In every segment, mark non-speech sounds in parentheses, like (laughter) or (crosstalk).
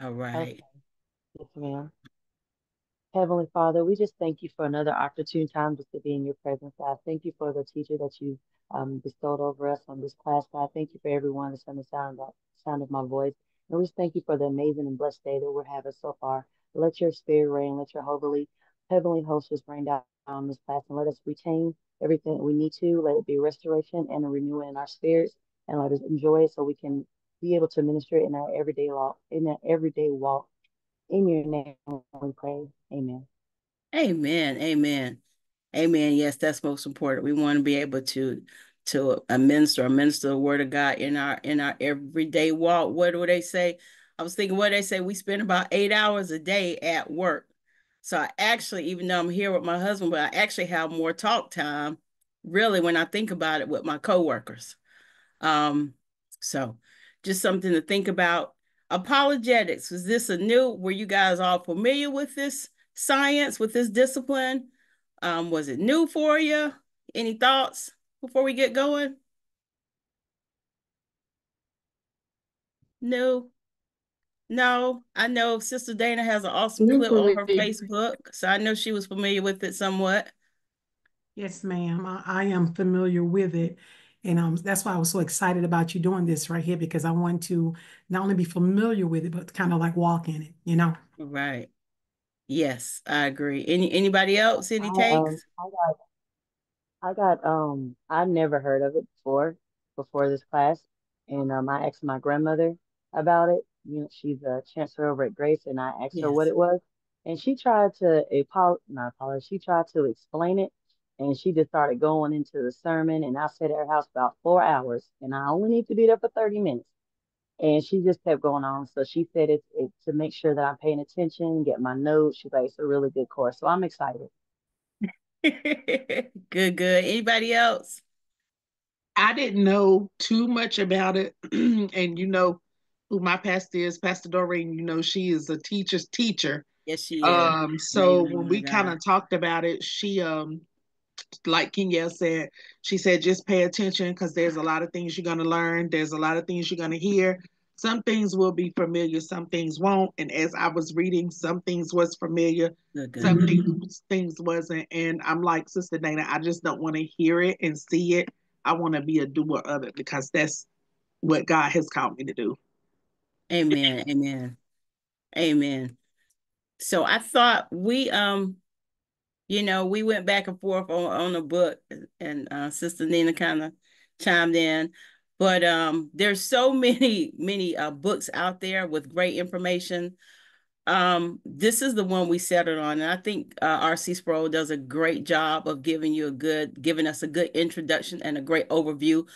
All right. Okay. Yes, ma'am. Heavenly Father, we just thank you for another opportune time just to be in your presence. God, thank you for the teacher that you um, bestowed over us on this class. God, thank you for everyone that's on the sound of, sound of my voice. And we just thank you for the amazing and blessed day that we're having so far. Let your spirit reign. Let your holy, heavenly hostess rain down on this class and let us retain everything we need to. Let it be restoration and a renewal in our spirits and let us enjoy it so we can be able to minister in our everyday walk, in our everyday walk. In your name we pray. Amen. Amen. Amen. Amen. Yes, that's most important. We want to be able to to administer or minister the word of God in our in our everyday walk. What do they say? I was thinking what they say. We spend about eight hours a day at work. So I actually, even though I'm here with my husband, but I actually have more talk time, really, when I think about it with my coworkers. Um, so just something to think about. Apologetics, was this a new, were you guys all familiar with this science, with this discipline? Um, was it new for you? Any thoughts before we get going? No. No, I know Sister Dana has an awesome clip on her Facebook, so I know she was familiar with it somewhat. Yes, ma'am. I, I am familiar with it. And um, that's why I was so excited about you doing this right here because I want to not only be familiar with it, but kind of like walk in it, you know? Right. Yes, I agree. Any anybody else? Any I, um, takes? Um, I got, I got, um, I've never heard of it before, before this class, and um, I asked my grandmother about it. You know, she's a chancellor over at Grace, and I asked yes. her what it was, and she tried to apologize, not apologize. She tried to explain it, and she just started going into the sermon and I sat at her house about four hours and I only need to be there for 30 minutes. And she just kept going on. So she said it's it, to make sure that I'm paying attention, get my notes. She's like, it's a really good course. So I'm excited. (laughs) good, good. Anybody else? I didn't know too much about it. (clears throat) and you know who my pastor is, Pastor Doreen, you know, she is a teacher's teacher. Yes, she is. Um, so when we kind of talked about it, she um like Kingyel said, she said, just pay attention because there's a lot of things you're going to learn. There's a lot of things you're going to hear. Some things will be familiar, some things won't. And as I was reading, some things was familiar, okay. some things, things wasn't. And I'm like, Sister Dana, I just don't want to hear it and see it. I want to be a doer of it because that's what God has called me to do. Amen. Amen. Amen. So I thought we um you know, we went back and forth on, on the book and uh, Sister Nina kind of chimed in. But um, there's so (laughs) many, many uh, books out there with great information. Um, this is the one we settled on. And I think uh, R.C. Sproul does a great job of giving you a good, giving us a good introduction and a great overview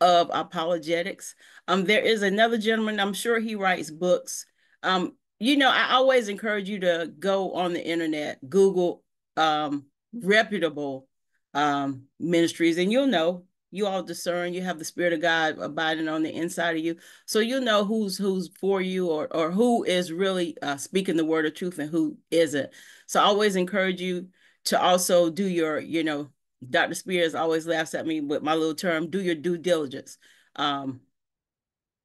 of apologetics. Um, there is another gentleman, I'm sure he writes books. Um, you know, I always encourage you to go on the internet, Google um, reputable um, ministries, and you'll know you all discern. You have the Spirit of God abiding on the inside of you, so you'll know who's who's for you or or who is really uh, speaking the word of truth and who isn't. So I always encourage you to also do your, you know, Dr. Spears always laughs at me with my little term, do your due diligence. Um,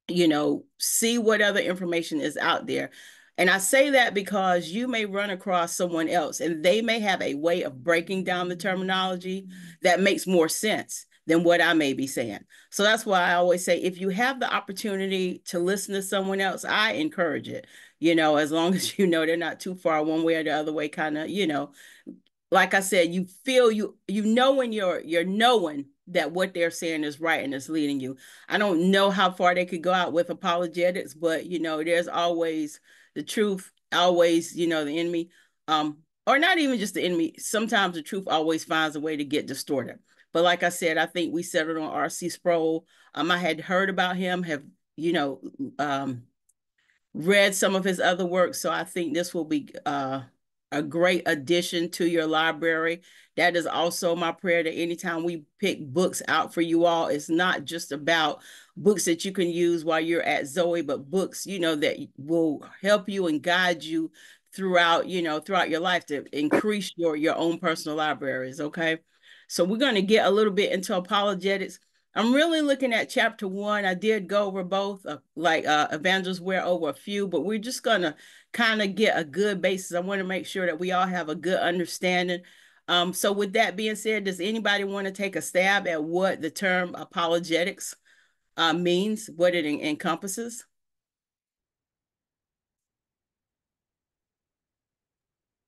you know, see what other information is out there. And I say that because you may run across someone else and they may have a way of breaking down the terminology that makes more sense than what I may be saying. So that's why I always say if you have the opportunity to listen to someone else, I encourage it. You know, as long (laughs) as you know they're not too far one way or the other way, kind of, you know, like I said, you feel you you know when you're you're knowing that what they're saying is right and it's leading you. I don't know how far they could go out with apologetics, but you know, there's always the truth always, you know, the enemy, um, or not even just the enemy. Sometimes the truth always finds a way to get distorted. But like I said, I think we settled on R.C. Sproul. Um, I had heard about him, have you know, um, read some of his other work. So I think this will be uh, a great addition to your library. That is also my prayer that anytime we pick books out for you all, it's not just about books that you can use while you're at Zoe, but books, you know, that will help you and guide you throughout, you know, throughout your life to increase your your own personal libraries. Okay. So we're going to get a little bit into apologetics. I'm really looking at chapter one. I did go over both, uh, like uh, Evangelist Ware over a few, but we're just gonna kind of get a good basis. I want to make sure that we all have a good understanding. Um, so with that being said, does anybody want to take a stab at what the term apologetics uh, means, what it en encompasses?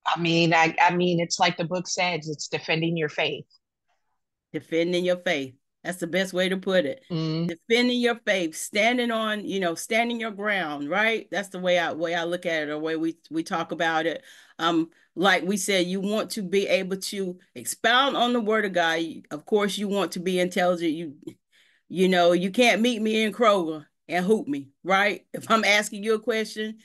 I mean, I, I mean, it's like the book says, it's defending your faith. Defending your faith. That's the best way to put it. Mm. Defending your faith, standing on, you know, standing your ground, right? That's the way I way I look at it, or way we we talk about it. Um, like we said, you want to be able to expound on the word of God. Of course, you want to be intelligent. You, you know, you can't meet me in Kroger and hoop me, right? (laughs) If I'm asking you a question,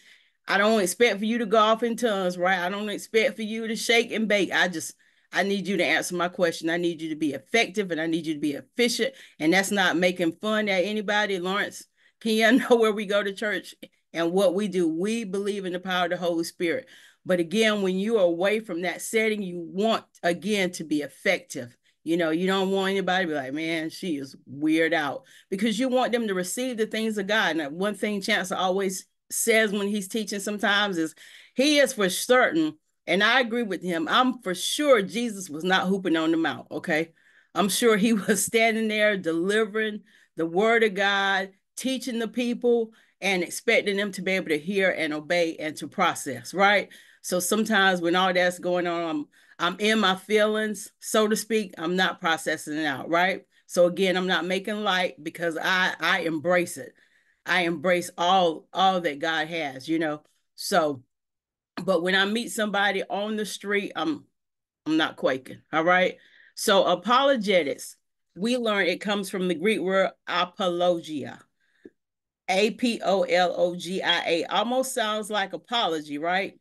I don't expect for you to go off in tongues, right? I don't expect for you to shake and bake. I just I need you to answer my question. I need you to be effective and I need you to be efficient. And that's not making fun at anybody. Lawrence, can you (laughs) know where we go to church and what we do? We believe in the power of the Holy Spirit. But again, when you are away from that setting, you want again to be effective. You know, you don't want anybody to be like, man, she is weird out because you want them to receive the things of God. And one thing Chancellor always says when he's teaching sometimes is he is for certain and I agree with him. I'm for sure Jesus was not hooping on the mount. Okay. I'm sure he (laughs) was standing there delivering the word of God, teaching the people, and expecting them to be able to hear and obey and to process, right? So sometimes when all that's going on, I'm I'm in my feelings, so to speak. I'm not processing it out, right? So again, I'm not making light because I I embrace it. I embrace all all that God has, you know. So but when I meet somebody on the street, I'm I'm not quaking. All right. So apologetics, we learn it comes from the Greek word apologia. A P O L O G I A almost sounds like apology, right?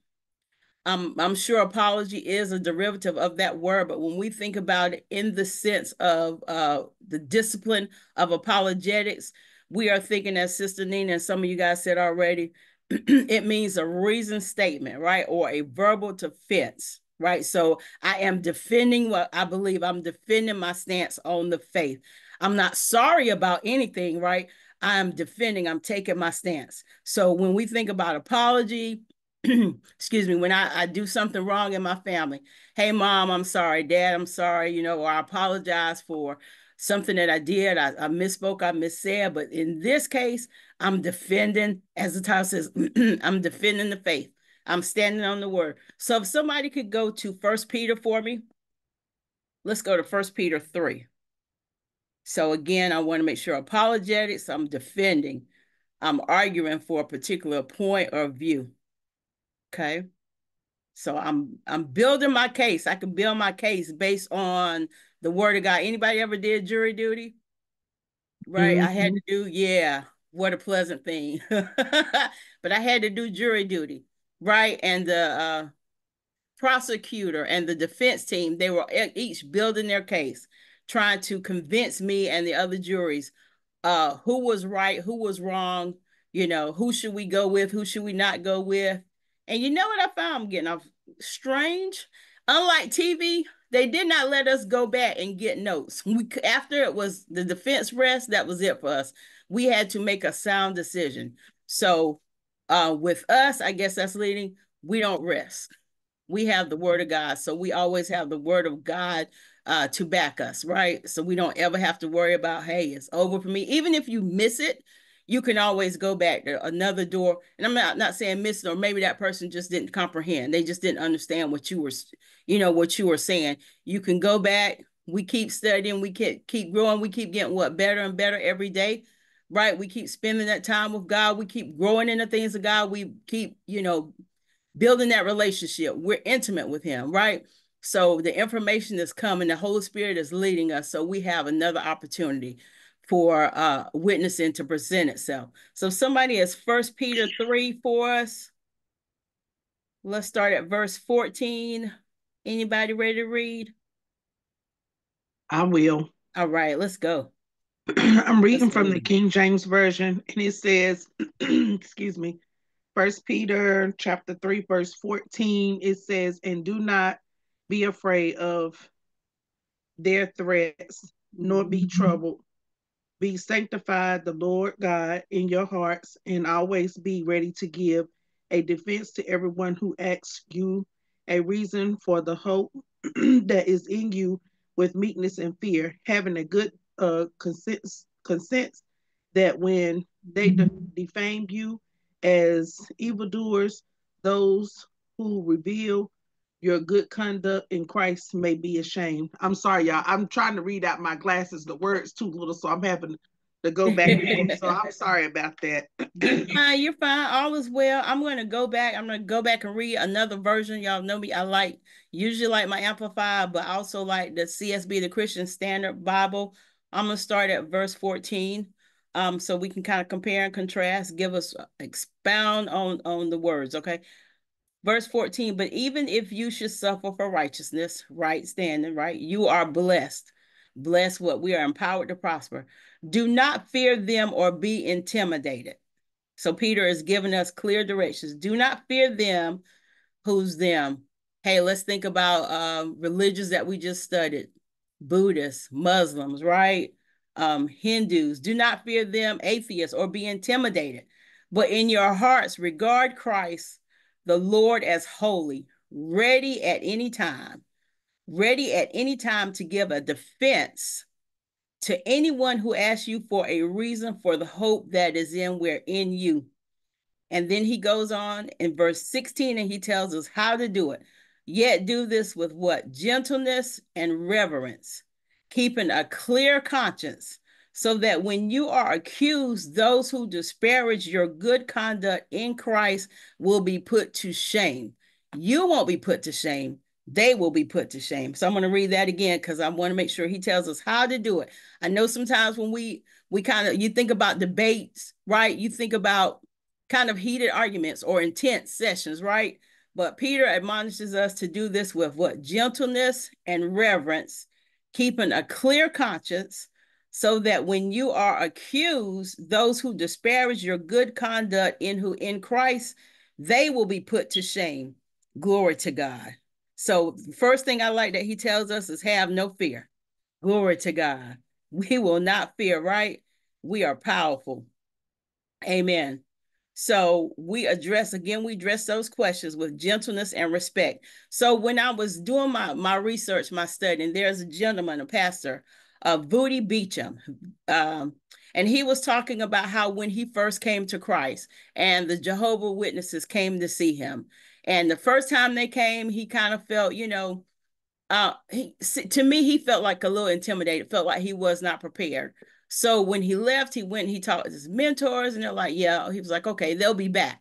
Um, I'm sure apology is a derivative of that word, but when we think about it in the sense of uh, the discipline of apologetics, we are thinking, as Sister Nina and some of you guys said already, (clears throat) it means a reason statement, right? Or a verbal defense, right? So I am defending what I believe. I'm defending my stance on the faith. I'm not sorry about anything, right? I'm defending, I'm taking my stance. So when we think about apology, (clears throat) excuse me, when I, I do something wrong in my family, hey, mom, I'm sorry, dad, I'm sorry, you know, or I apologize for something that I did. I, I misspoke, I missaid. But in this case, I'm defending, as the title says, (clears throat) I'm defending the faith. I'm standing on the word. So if somebody could go to First Peter for me, let's go to First Peter 3. So again, I want to make sure apologetics, I'm defending, I'm arguing for a particular point or view. Okay. So I'm I'm building my case. I can build my case based on the word of God. Anybody ever did jury duty? Right. Mm-hmm. I had to mm-hmm. do, yeah, what a pleasant thing. (laughs) but I had to do jury duty. Right. And the uh, prosecutor and the defense team, they were each building their case, trying to convince me and the other juries uh, who was right, who was wrong, you know, who should we go with, who should we not go with. And you know what I found I'm getting off strange? Unlike TV, they did not let us go back and get notes. We after it was the defense rest, that was it for us. We had to make a sound decision. So uh, with us, I guess that's leading, we don't rest. We have the word of God. So we always have the word of God uh, to back us, right? So we don't ever have to worry about, hey, it's over for me. Even if you miss it, you can always go back to another door. And I'm not, not saying miss or maybe that person just didn't comprehend. They just didn't understand what you were, you know, what you were saying. You can go back. We keep studying. We keep keep growing. We keep getting what better and better every day, right? We keep spending that time with God. We keep growing in the things of God. We keep, you know, building that relationship. We're intimate with Him, right? So the information is coming. The Holy Spirit is leading us. So we have another opportunity for uh, witnessing to present itself. So somebody is First Peter 3 for us. Let's start at verse 14. Anybody ready to read? I will. All right, let's go. (clears throat) I'm reading let's from read. the King James Version, and it says, (clears throat) excuse me, First Peter chapter 3, verse 14, it says, and do not be afraid of their threats, nor be mm-hmm. troubled Be sanctified the Lord God in your hearts, and always be ready to give a defense to everyone who asks you a reason for the hope (clears throat) that is in you with meekness and fear, having a good uh, consent, consent that when they de- defame you as evildoers, those who reveal your good conduct in Christ may be ashamed. I'm sorry, y'all. I'm trying to read out my glasses. The words too little, so I'm having to go back. so I'm (laughs) sorry about that. (clears throat) you're fine, you're fine. All is well. I'm going to go back. I'm going to go back and read another version. Y'all know me. I like usually like my amplified, but also like the CSB, the Christian Standard Bible. I'm going to start at verse 14. Um, so we can kind of compare and contrast, give us expound on on the words, okay? Verse 14, but even if you should suffer for righteousness, right standing, right, you are blessed. Blessed what we are empowered to prosper. Do not fear them or be intimidated. So Peter is giving us clear directions. Do not fear them. Who's them? Hey, let's think about um, religions that we just studied. Buddhists, Muslims, right? Um, Hindus. Do not fear them, atheists, or be intimidated. But in your hearts, regard Christ the Lord as holy, ready at any time, ready at any time to give a defense to anyone who asks you for a reason for the hope that is in where in you. And then he goes on in verse 16 and he tells us how to do it. Yet do this with what? Gentleness and reverence, keeping a clear conscience, so that when you are accused, those who disparage your good conduct in Christ will be put to shame. You won't be put to shame. They will be put to shame. So I'm going to read that again because I want to make sure he tells us how to do it. I know sometimes when we we kind of you think about debates, right? You think about kind of heated arguments or intense sessions, right? But Peter admonishes us to do this with what? Gentleness and reverence, keeping a clear conscience, so that when you are accused, those who disparage your good conduct in who in Christ, they will be put to shame. Glory to God. So first thing I like that he tells us is have no fear. Glory to God. (laughs) We will not fear, right? We are powerful. Amen. So we address again, we address those questions with gentleness and respect. So when I was doing my my research, my study, and there's a gentleman, a pastor, uh, Voddie Baucham. Um, and he was talking about how when he first came to Christ and the Jehovah Witnesses came to see him. And the first time they came, he kind of felt, you know, uh, he, to me, he felt like a little intimidated, felt like he was not prepared. So when he left, he went, he talked to his mentors, and they're like, yeah, he was like, okay, they'll be back.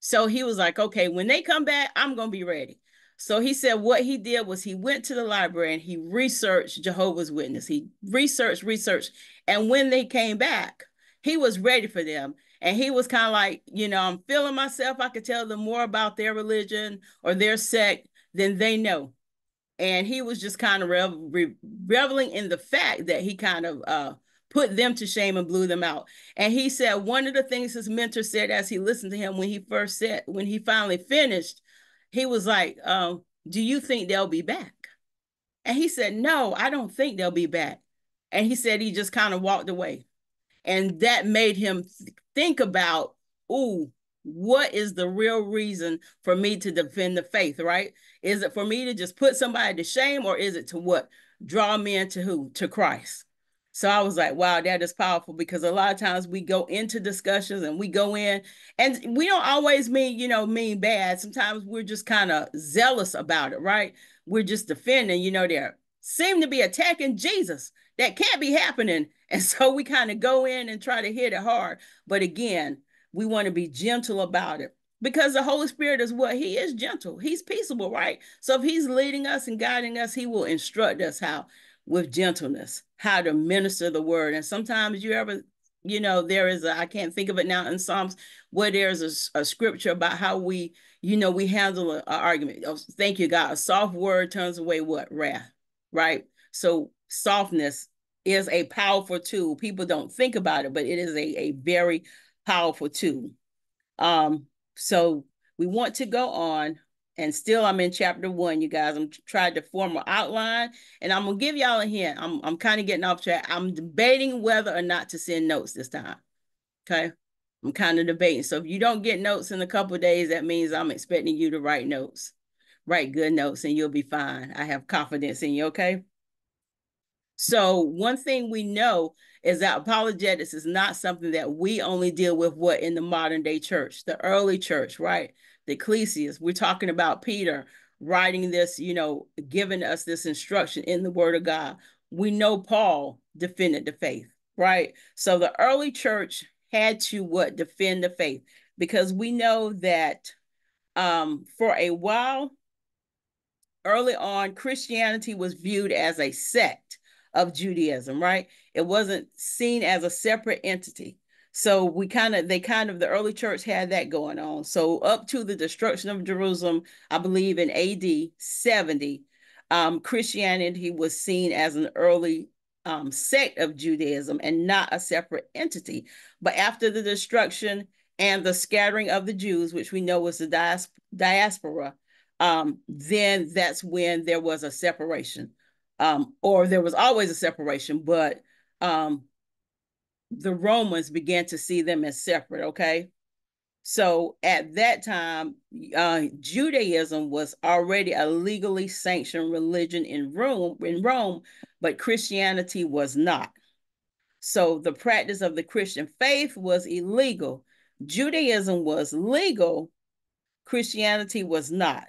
So he was like, okay, when they come back, I'm going to be ready. So he said what he did was he went to the library and he researched Jehovah's Witness. He researched, researched. And when they came back, he was ready for them. And he was kind of like, you know, I'm feeling myself. I could tell them more about their religion or their sect than they know. And he was just kind of revel- reveling in the fact that he kind of uh, put them to shame and blew them out. And he said one of the things his mentor said as he listened to him when he first said, when he finally finished, he was like, um, do you think they'll be back? And he said, no, I don't think they'll be back. And he said he just kind of walked away. And that made him th- think about, ooh, what is the real reason for me to defend the faith, right? Is it for me to just put somebody to shame or is it to what? Draw men to who? To Christ. So I was like, wow, that is powerful because a lot of times we go into discussions and we go in and we don't always mean, you know, mean bad. Sometimes we're just kind of zealous about it, right? We're just defending, you know, they seem to be attacking Jesus. That can't be happening. (laughs) And so we kind of go in and try to hit it hard. But again, we want to be gentle about it because the Holy Spirit is what he is gentle. He's peaceable, right? So if he's leading us and guiding us, he will instruct us how with gentleness, how to minister the word. And sometimes you ever, you know, there is I can't think of it now in Psalms where there's a, a scripture about how we, you know, we handle an argument. Oh, thank you, God. A soft word turns away what? Wrath, right? So softness is a powerful tool. People don't think about it, but it is a, a very powerful tool. Um, so we want to go on and still I'm in chapter one, you guys. I'm trying to form an outline and I'm gonna give y'all a hint. I'm I'm kind of getting off track. I'm debating whether or not to send notes this time. Okay. I'm kind of debating. So if you don't get notes in a couple days, that means I'm expecting you to write notes. Write good notes and you'll be fine. I have confidence in you, okay? So one thing we know is that apologetics is not something that we only deal with what in the modern day church, the early church, right? The ecclesias. We're talking about Peter writing this, you know, giving us this instruction in the word of God. We know Paul defended the faith, right? So the early church had to what defend the faith because we know that um, for a while early on Christianity was viewed as a sect of Judaism, right? It wasn't seen as a separate entity. So we kind of, they kind of, the early church had that going on. So up to the destruction of Jerusalem, I believe in AD 70, um, Christianity was seen as an early um, sect of Judaism and not a separate entity. But after the destruction and the scattering of the Jews, which we know was the dias diaspora, um, then that's when there was a separation. Um, or there was always a separation, but um, the Romans began to see them as separate, okay? So at that time, uh, Judaism was already a legally sanctioned religion in Rome, in Rome, but Christianity was not. So the practice of the Christian faith was illegal. Judaism was legal. Christianity was not.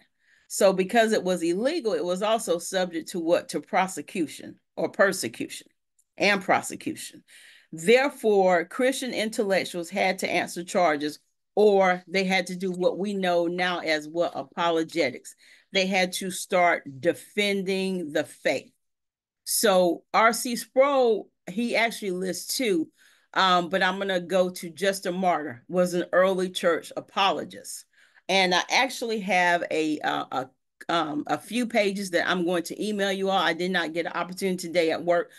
So because it was illegal, it was also subject to what? To prosecution or persecution and prosecution. Therefore, Christian intellectuals had to answer charges or they had to do what we know now as what apologetics. They had to start defending the faith. So R.C. Sproul, he actually lists two, um, but I'm going to go to Justin Martyr, was an early church apologist. And I actually have a, uh, a um, a few pages that I'm going to email you all. I did not get an opportunity today at work,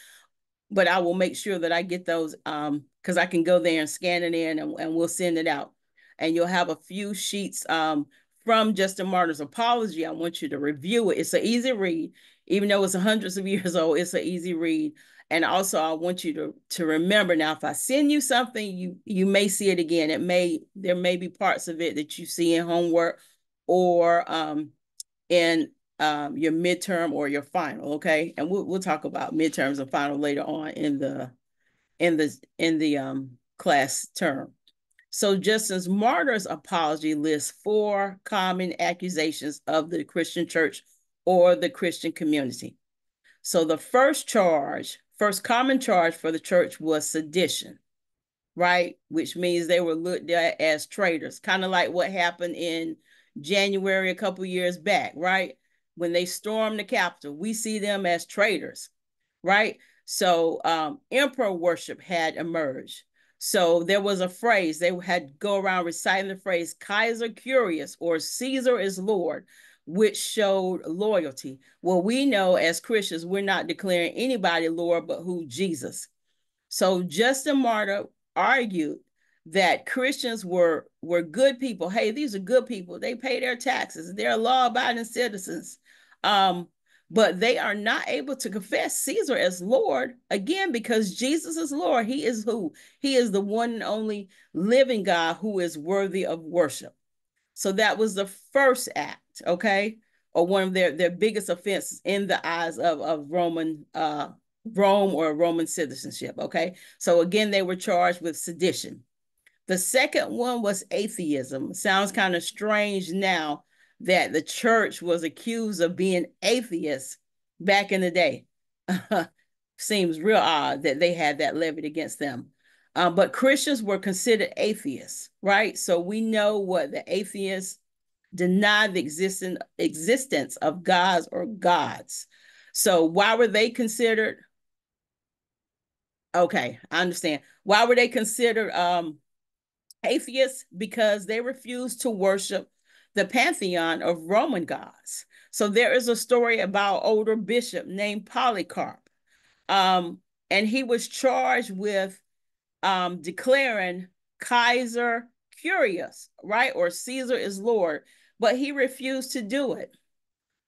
but I will make sure that I get those um because I can go there and scan it in and, and we'll send it out. And you'll have a few sheets um from Justin Martyr's apology. I want you to review it. It's an easy read, even though it's hundreds of (laughs) years old, it's an easy read. And also I want you to to remember now, if I send you something, you you may see it again. It may there may be parts of it that you see in homework or um in um, your midterm or your final, okay? And we'll we'll talk about midterms and final later on in the in the in the um class term. So Justin Martyr's apology lists four common accusations of the Christian church or the Christian community. So the first charge, first common charge for the church was sedition, right? Which means they were looked at as traitors, kind of like what happened in January a couple years back, right? When they storm the Capitol, we see them as traitors, right? So um, emperor worship had emerged. So there was a phrase, they had go around reciting the phrase, Kaiser Kurios or Caesar is Lord, which showed loyalty. Well, we know as Christians, we're not declaring anybody Lord, but who Jesus. So Justin Martyr argued that Christians were were good people. Hey, these are good people. They pay their taxes. They're law-abiding citizens. Um, but they are not able to confess Caesar as Lord again because Jesus is Lord. He is who? He is the one and only living God who is worthy of worship. So that was the first act, okay, or one of their their biggest offenses in the eyes of of Roman uh Rome or Roman citizenship, okay? So again, they were charged with sedition. The second one was atheism. Sounds kind of strange now that the church was accused of being atheists back in the day. (laughs) Seems real odd that they had that levied against them. Um, but Christians were considered atheists, right? So we know what the atheists denied the existence existence of gods or gods. So why were they considered? Okay, I understand. Why were they considered um, atheists? Because they refused to worship the pantheon of Roman gods. So there is a story about older bishop named Polycarp. Um, and he was charged with um, declaring Kaiser Kurios, right? Or Caesar is Lord, but he refused to do it.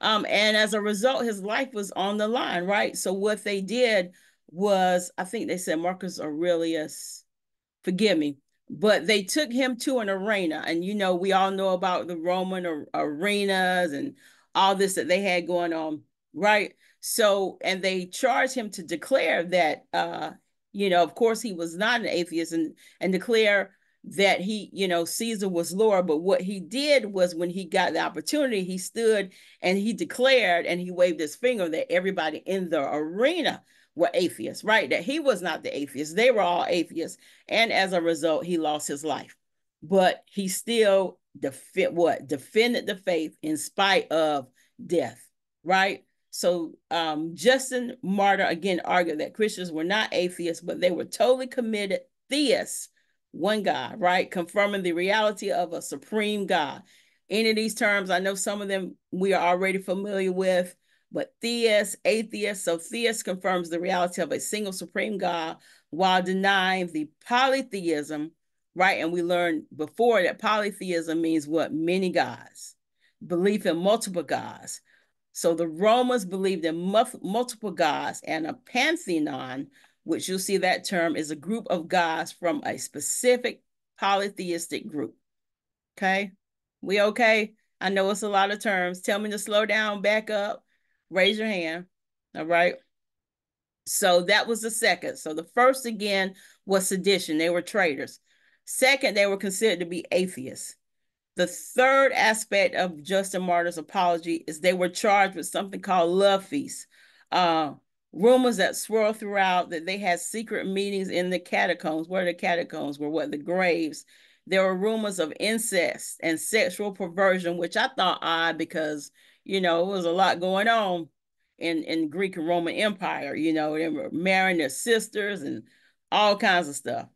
Um, and as a result, his life was on the line, right? So what they did was, I think they said Marcus Aurelius, forgive me, but they took him to an arena. And you know, we all know about the Roman ar arenas and all this that they had going on, right? So, and they charged him to declare that, uh, you know, of course, he was not an atheist and and declare that he, you know, Caesar was Lord. But what he did was when he got the opportunity, he stood and he declared and he waved his finger that everybody in the arena were atheists, right? That he was not the atheist. They were all atheists. And as a result, he lost his life. But he still defend what defended the faith in spite of death, right? So um, Justin Martyr again argued that Christians were not atheists, but they were totally committed theists one God, right? Confirming the reality of a supreme God. Any of these terms, I know some of them we are already familiar with, but theist, atheist. So theist confirms the reality of a single supreme God while denying the polytheism, right? And we learned before that polytheism means what? Many gods, belief in multiple gods. So the Romans believed in multiple gods and a pantheon which you'll see that term is a group of gods from a specific polytheistic group. Okay, we okay? I know it's a lot of terms. Tell me to slow down, back up, raise your hand. All right. So that was the second. So the first again was sedition. They were traitors. Second, they were considered to be atheists. The third aspect of Justin Martyr's apology is they were charged with something called love feasts. Uh, rumors that swirl throughout that they had secret meetings in the catacombs. Where the catacombs were what the graves. There were rumors of incest and sexual perversion, which I thought odd because you know it was a lot going on in in Greek and Roman Empire. You know, they were marrying their sisters and all kinds of stuff.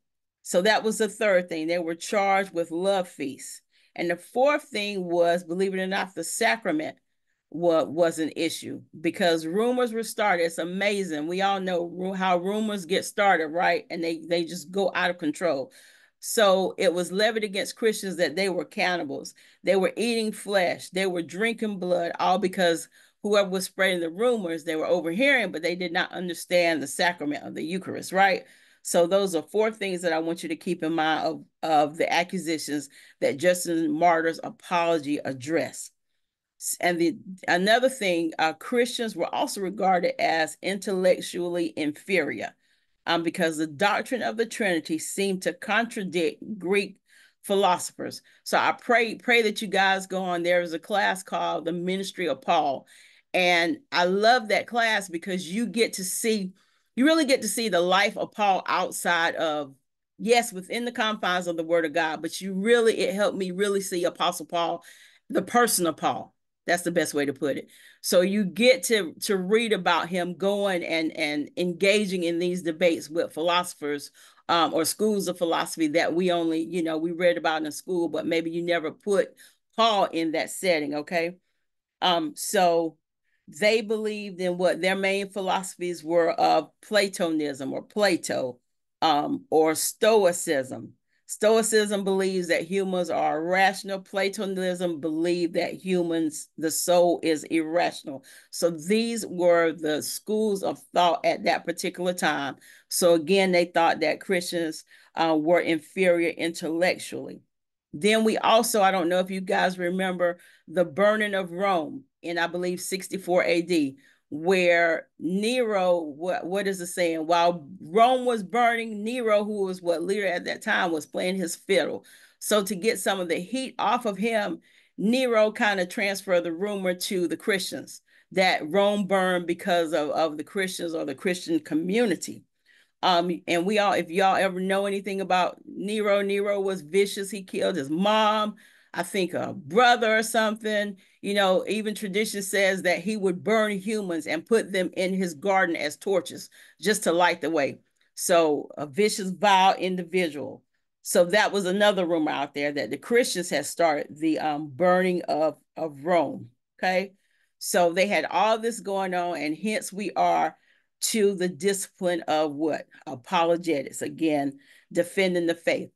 So that was the third thing. They were charged with love feasts. And the fourth thing was, believe it or not, the sacrament what was an issue because rumors were started. It's amazing. We all know how rumors get started, right? And they they just go out of control. So it was levied against Christians that they were cannibals. They were eating flesh. They were drinking blood, all because whoever was spreading the rumors, they were overhearing, but they did not understand the sacrament of the Eucharist, right? So those are four things that I want you to keep in mind of, of the accusations that Justin Martyr's apology addressed and the another thing, uh, Christians were also regarded as intellectually inferior, um, because the doctrine of the Trinity seemed to contradict Greek philosophers. So I pray pray that you guys go on. There is a class called the Ministry of Paul, and I love that class because you get to see, you really get to see the life of Paul outside of yes, within the confines of the Word of God, but you really it helped me really see Apostle Paul, the person of Paul that's the best way to put it. So you get to to read about him going and and engaging in these debates with philosophers um, or schools of philosophy that we only you know we read about in school, but maybe you never put Paul in that setting. Okay, um, so they believed in what their main philosophies were of Platonism or Plato um, or Stoicism Stoicism believes that humans are rational. Platonism believed that humans, the soul is irrational. So these were the schools of thought at that particular time. So again, they thought that Christians uh, were inferior intellectually. Then we also, I don't know if you guys remember the burning of Rome in, I believe, 64 AD where Nero, what what is it saying? While Rome was burning, Nero, who was what leader at that time, was playing his fiddle. So to get some of the heat off of him, Nero kind of transferred the rumor to the Christians that Rome burned because of, of the Christians or the Christian community. Um, and we all, if y'all ever know anything about Nero, Nero was vicious. He killed his mom. I think a brother or something. You know, even tradition says that he would burn humans and put them in his garden as torches just to light the way. So a vicious, vile individual. So that was another rumor out there that the Christians had started the um, burning of, of Rome. Okay. So they had all this going on, and hence we are to the discipline of what? Apologetics. Again, defending the faith.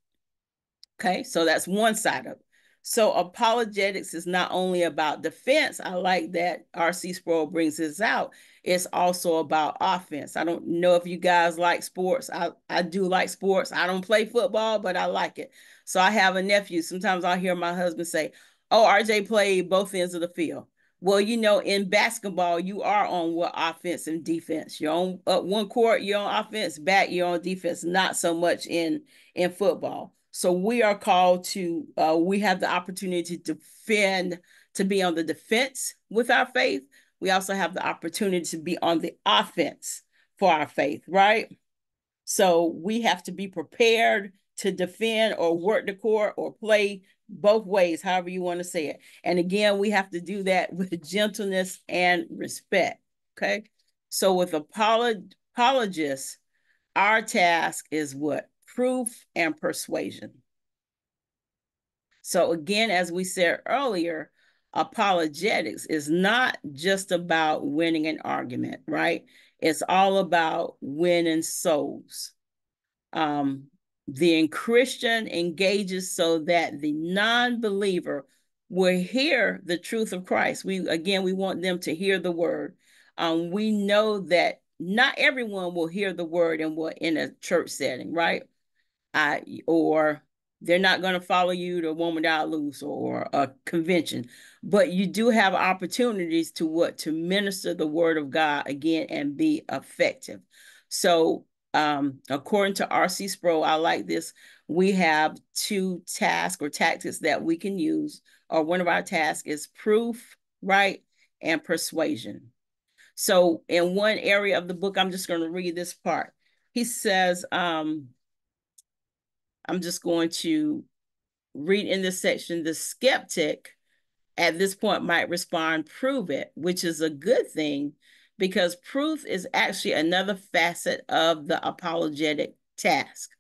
Okay. So that's one side of it. So apologetics is not only about defense. I like that R.C. Sproul brings this out. It's also about offense. I don't know if you guys like sports. I, I do like sports. I don't play football, but I like it. So I have a nephew. Sometimes I'll hear my husband say, Oh, RJ played both ends of the field. Well, you know, in basketball, you are on what offense and defense. You're on uh, one court, you're on offense, back, you're on defense, not so much in in football. So we are called to, uh, we have the opportunity to defend, to be on the defense with our faith. We also have the opportunity to be on the offense for our faith, right? So we have to be prepared to defend or work the court or play both ways, however you want to say it. And again, we have to do that (laughs) with gentleness and respect. Okay. So with apolog- apologists, our task is what? Proof and persuasion. So, again, as we said earlier, apologetics is not just about winning an argument, right? It's all about winning souls. Um, the Christian engages so that the non-believer will hear the truth of Christ. We again, we want them to hear the word. Um, we know that not everyone will hear the word in what in a church setting, right? I or they're not going to follow you to Woman Thou Art Loosed or a convention, but you do have opportunities to what to minister the word of God again and be effective. So, um, according to R.C. Sproul, I like this. We have two tasks or tactics that we can use, or one of our tasks is proof, right, and persuasion. So, in one area of the book, I'm just going to read this part. He says, um, I'm just going to read in this section the skeptic at this point might respond, prove it, which is a good thing because proof is actually another facet of the apologetic task.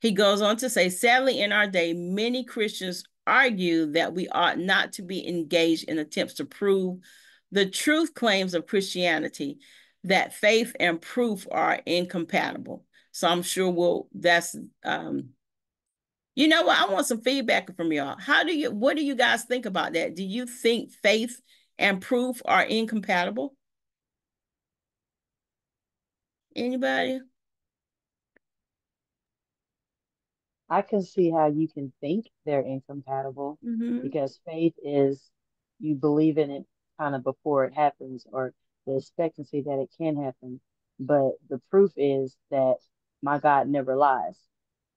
He goes on to say, sadly, in our day, many Christians argue that we ought not to be engaged in attempts to prove the truth claims of Christianity, that faith and proof are incompatible. So I'm sure we'll, that's, um, you know what? I want some feedback from y'all. How do you what do you guys think about that? Do you think faith and proof are incompatible? Anybody? I can see how you can think they're incompatible Mm-hmm. because faith is you believe in it kind of before it happens or the expectancy that it can happen. But the proof is that my God never lies.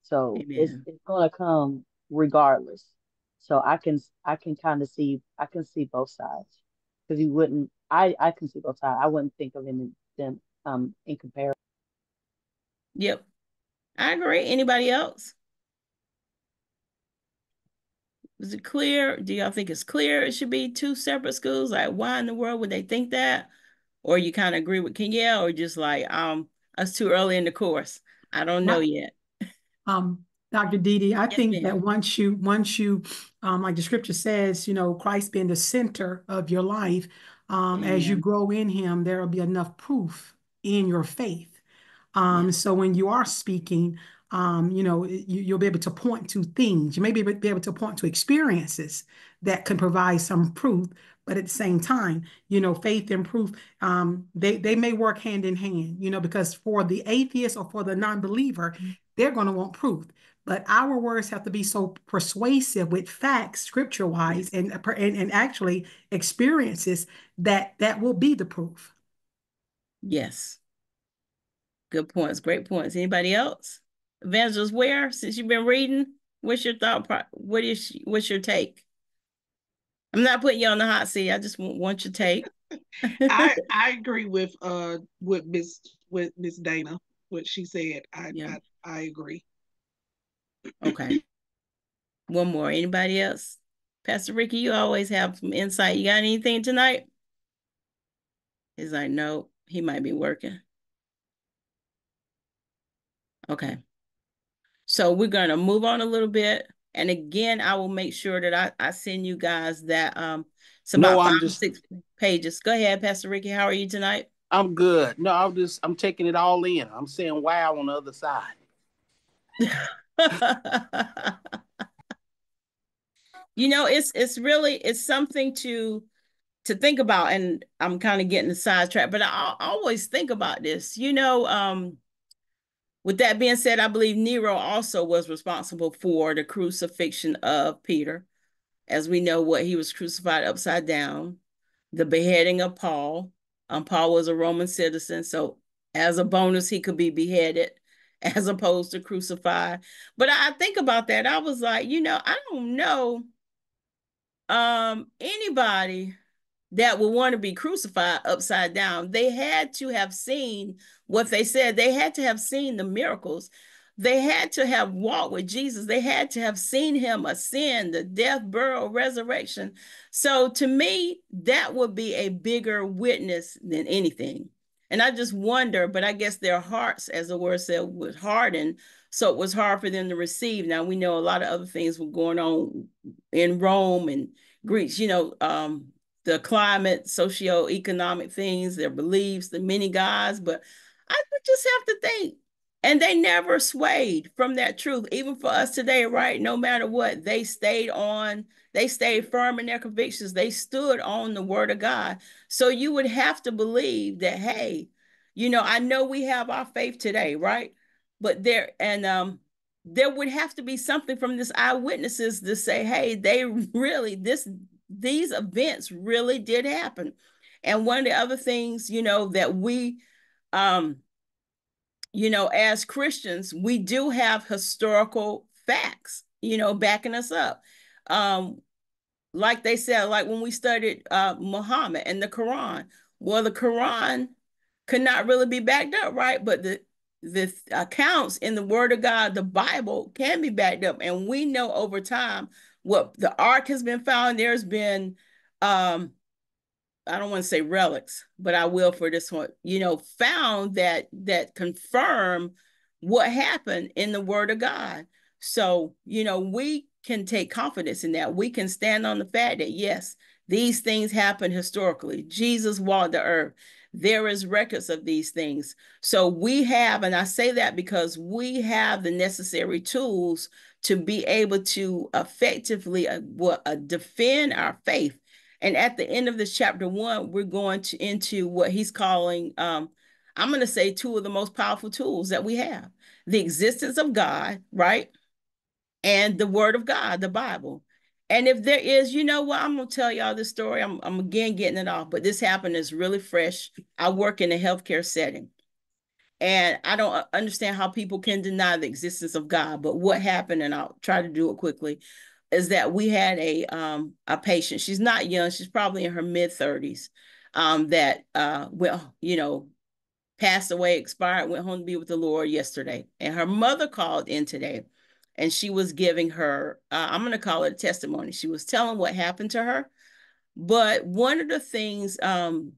So it's Amen. it's gonna come regardless. So I can I can kind of see I can see both sides because you wouldn't I I can see both sides. I wouldn't think of them them um in comparison. Yep. I agree. Anybody else? Is it clear? Do y'all think it's clear it should be two separate schools? Like, why in the world would they think that? Or you kind of agree with Kenyelle, or just like, um, us too early in the course? I don't know yet. Um, Dr. Dee Dee, I Yes, think ma'am. that once you, once you, um, like the scripture says, you know, Christ being the center of your life, um, as you grow in him, there will be enough proof in your faith. Um, so when you are speaking, um, you know, you, you'll be able to point to things. You may be able, be able to point to experiences that can provide some proof, but at the same time, you know, faith and proof, um, they, they may work hand in hand, you know, because for the atheist or for the non-believer, they're going to want proof. But our words have to be so persuasive with facts, scripture wise, and, and and actually experiences that that will be the proof. Yes. Good points. Great points. Anybody else? Evangelist Ware, since you've been reading, what's your thought? Pro- what is what's your take? I'm not putting you on the hot seat. I just want, your take. (laughs) I (laughs) I agree with uh with Miss with Miss Dana what she said. I Yeah. I, I agree. Okay. One more. Anybody else? Pastor Ricky, you always have some insight. You got anything tonight? He's like, no, he might be working. Okay. So we're gonna move on a little bit. And again, I will make sure that I, I send you guys that um No, about I'm five just- six pages. Go ahead, Pastor Ricky. How are you tonight? I'm good. No, I'm just I'm taking it all in. I'm saying wow on the other side. (laughs) you know, it's it's really it's something to to think about. And I'm kind of getting the sidetrack, but I, I always think about this. You know, um, with that being said, I believe Nero also was responsible for the crucifixion of Peter. As we know, what he was crucified upside down, the beheading of Paul. Um, Paul was a Roman citizen, so as a bonus, he could be beheaded (laughs) as opposed to crucified. But I think about that. I was like, you know, I don't know um anybody that would want to be crucified upside down. They had to have seen what they said. They had to have seen the miracles. They had to have walked with Jesus. They had to have seen him ascend, the death, burial, resurrection. So to me, that would be a bigger witness than anything. And I just wonder, but I guess their hearts, as the word said, was hardened. So it was hard for them to receive. Now we know a lot of other things were going on in Rome and Greece, you know, um, the climate, socio-economic things, their beliefs, the many gods. But I would just have to think. And they never swayed from that truth, even for us today, right? No matter what, they stayed on, they stayed firm in their convictions. They stood on the word of God. So you would have to believe that, hey, you know, I know we have our faith today, right? But there, and um, there would have to be something from this eyewitnesses to say, hey, they (laughs) really, this these events really did happen. And one of the other things, you know, that we, um, you know, as Christians, we do have historical facts, you know, backing us up. Um, like they said, like when we studied uh, Muhammad and the Quran, well, the Quran could not really be backed up, right? But the the accounts in the Word of God, the Bible, can be backed up, and we know over time what the ark has been found. There's been, um, I don't want to say relics, but I will for this one. You know, found that that confirm what happened in the Word of God. So you know, we can take confidence in that. We can stand on the fact that yes, these things happen historically. Jesus walked the earth. There is records of these things. So we have, and I say that because we have the necessary tools to be able to effectively uh, uh, defend our faith. And at the end of this chapter one, we're going to into what he's calling, um, I'm going to say two of the most powerful tools that we have the existence of God, right? And the word of God, the Bible. And if there is, you know what, I'm gonna tell y'all this story. I'm, I'm again getting it off, but this happened is really fresh. I work in a healthcare setting. And I don't uh, understand how people can deny the existence of God. But what happened, and I'll try to do it quickly, is that we had a um a patient. She's not young. She's probably in her mid thirties. Um, that uh, well, you know, passed away, expired, went home to be with the Lord yesterday, and her mother called in today, and she was giving her. Uh, I'm going to call it a testimony. She was telling what happened to her, but one of the things um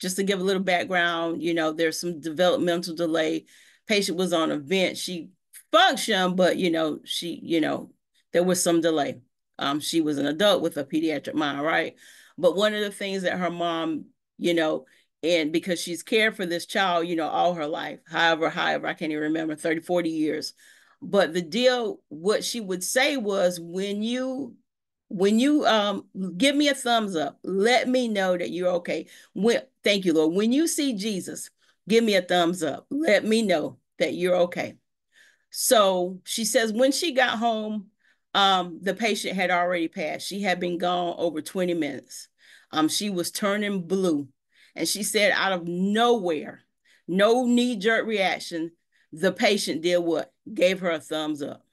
just to give a little background, you know, there's some developmental delay. Patient was on a vent. She functioned, but you know, she, you know, there was some delay. Um, she was an adult with a pediatric mind, right? But one of the things that her mom, you know, and because she's cared for this child, you know, all her life, however, however, I can't even remember, 30, 40 years. But the deal, what she would say was when you when you um give me a thumbs up let me know that you're okay when thank you lord. When you see jesus give me a thumbs up. Let me know that you're okay. So she says when she got home um the patient had already passed. She had been gone over 20 minutes. Um she was turning blue. And she said out of nowhere no knee-jerk reaction the patient did what? Gave her a thumbs up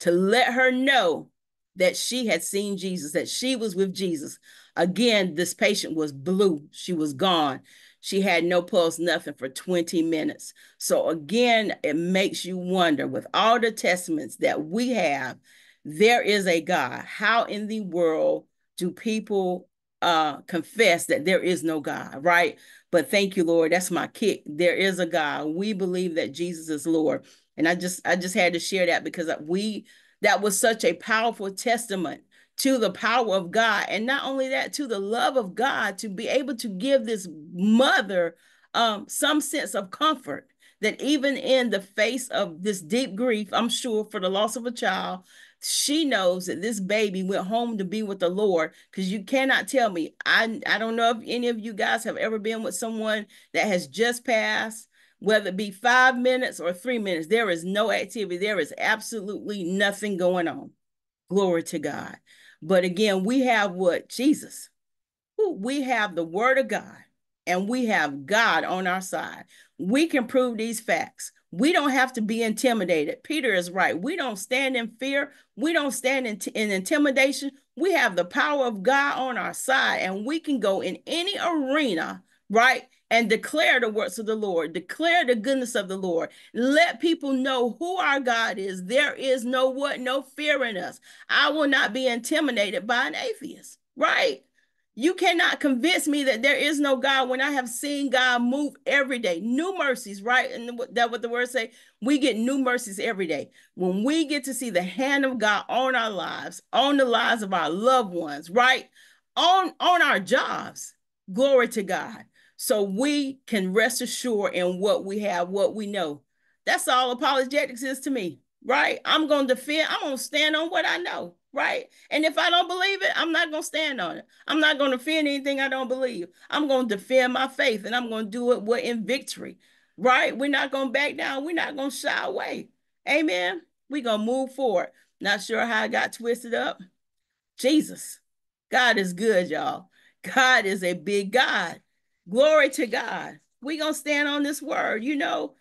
to let her know that she had seen Jesus, that she was with Jesus. Again, this patient was blue. She was gone. She had no pulse, nothing for 20 minutes. So again, it makes you wonder with all the testaments that we have, there is a God. How in the world do people uh, confess that there is no God, right? But thank you, Lord. That's my kick. There is a God. We believe that Jesus is Lord. And I just I just had to share that because we that was such a powerful testament to the power of God. And not only that, to the love of God to be able to give this mother um, some sense of comfort that even in the face of this deep grief, I'm sure for the loss of a child, she knows that this baby went home to be with the Lord because you cannot tell me. I I don't know if any of you guys have ever been with someone that has just passed, whether it be five minutes or three minutes. There is no activity. There is absolutely nothing going on. Glory to God. But again, we have what Jesus. We have the Word of God, and we have God on our side. We can prove these facts. We don't have to be intimidated. Peter is right. We don't stand in fear. We don't stand in, in intimidation. We have the power of God on our side, and we can go in any arena, right? And declare the works of the Lord, declare the goodness of the Lord. Let people know who our God is. There is no what, no fear in us. I will not be intimidated by an atheist, right? You cannot convince me that there is no God when I have seen God move every day. New mercies, right? And that what the word say, we get new mercies every day. When we get to see the hand of God on our lives, on the lives of our loved ones, right? On on our jobs. Glory to God. So we can rest assured in what we have, what we know. That's all apologetics is to me, right? I'm going to defend, I'm going to stand on what I know right? And if I don't believe it, I'm not going to stand on it. I'm not going to defend anything I don't believe. I'm going to defend my faith and I'm going to do it with in victory, right? We're not going to back down. We're not going to shy away. Amen. We're going to move forward. Not sure how I got twisted up. Jesus, God is good, y'all. God is a big God. Glory to God. We're going to stand on this word. You know,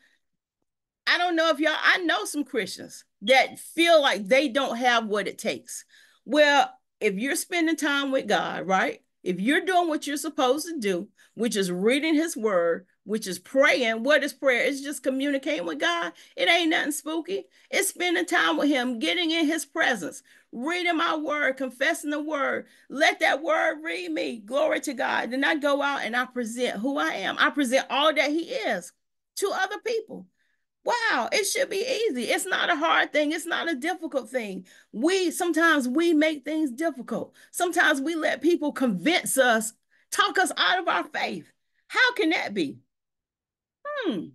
I don't know if y'all, I know some Christians that feel like they don't have what it takes. Well, if you're spending time with God, right? If you're doing what you're supposed to do, which is reading his word, which is praying, what is prayer? It's just communicating with God. It ain't nothing spooky. It's spending time with him, getting in his presence, reading my word, confessing the word. Let that word read me. Glory to God. Then I go out and I present who I am. I present all that he is to other people. Wow, it should be easy. It's not a hard thing. It's not a difficult thing. We sometimes we make things difficult. Sometimes we let people convince us, talk us out of our faith. How can that be? Hmm.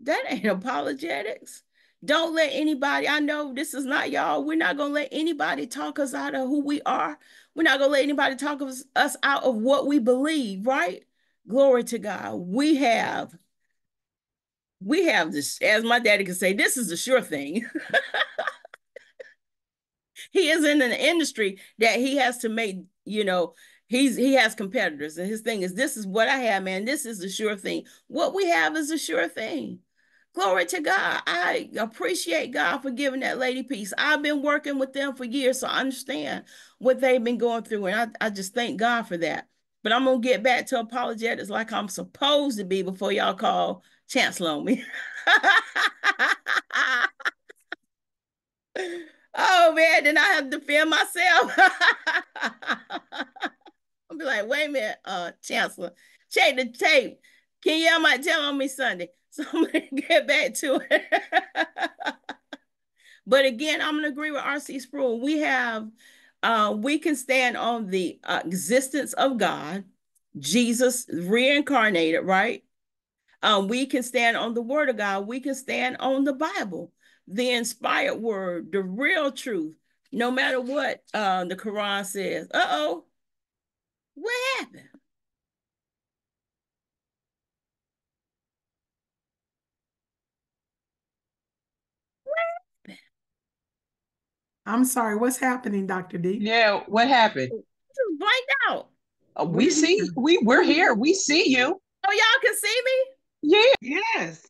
That ain't (laughs) apologetics. Don't let anybody, I know this is not y'all. We're not going to let anybody talk us out of who we are. We're not going to let anybody talk us, us out of what we believe, right? Glory to God. We have we have this, as my daddy could say, this is a sure thing. (laughs) he is in an industry that he has to make, you know, he's he has competitors. And his thing is, this is what I have, man. This is a sure thing. What we have is a sure thing. Glory to God. I appreciate God for giving that lady peace. I've been working with them for years, so I understand what they've been going through. And I, I just thank God for that. But I'm going to get back to apologetics like I'm supposed to be before y'all call chancellor on (laughs) me. oh man, then I have to defend myself. (laughs) I'll be like, wait a minute, uh, chancellor, check the tape. Can y'all might tell on me Sunday? (laughs) So I'm gonna get back to it. (laughs) but again, I'm gonna agree with R.C. Sproul. We have uh, we can stand on the uh, existence of God, Jesus reincarnated, right? Um, we can stand on the word of God. We can stand on the Bible, the inspired word, the real truth, no matter what uh, the Quran says. Uh-oh, what happened? I'm sorry, what's happening, Dr. D? Yeah, what happened? Just blanked out. Uh, we see, we we're here. We see you. Oh, y'all can see me? Yeah. Yes.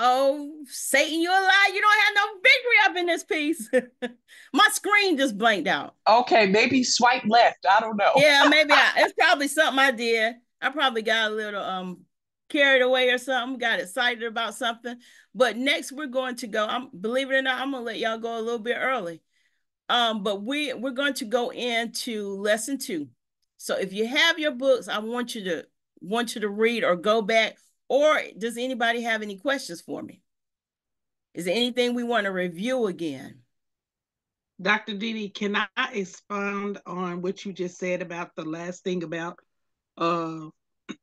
Oh, Satan, you're a lie. You don't have no victory up in this piece. (laughs) My screen just blanked out. Okay, maybe swipe left. I don't know. yeah, maybe I, (laughs) it's probably something I did. I probably got a little um carried away or something, got excited about something. But next we're going to go. I'm believe it or not, I'm gonna let y'all go a little bit early. Um, but we we're going to go into lesson two. So if you have your books, I want you to want you to read or go back? Or does anybody have any questions for me? Is there anything we want to review again? Dr. Dee Dee, can I expound on what you just said about the last thing about uh